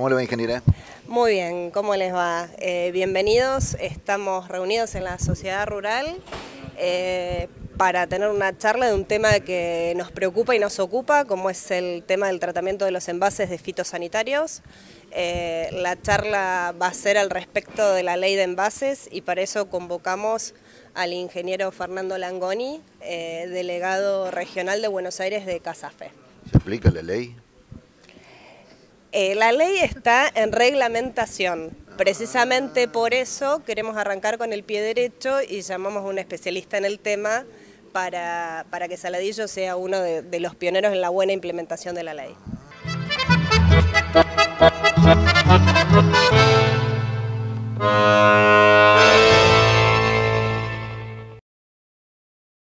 ¿Cómo le va, ingeniera? Muy bien, ¿cómo les va? Eh, bienvenidos, estamos reunidos en la sociedad rural eh, para tener una charla de un tema que nos preocupa y nos ocupa, como es el tema del tratamiento de los envases de fitosanitarios. Eh, la charla va a ser al respecto de la ley de envases y para eso convocamos al ingeniero Fernando Langoni, delegado regional de Buenos Aires de Casafe. ¿Se aplica la ley? Eh, la ley está en reglamentación. Precisamente por eso queremos arrancar con el pie derecho y llamamos a un especialista en el tema para, para que Saladillo sea uno de, los pioneros en la buena implementación de la ley.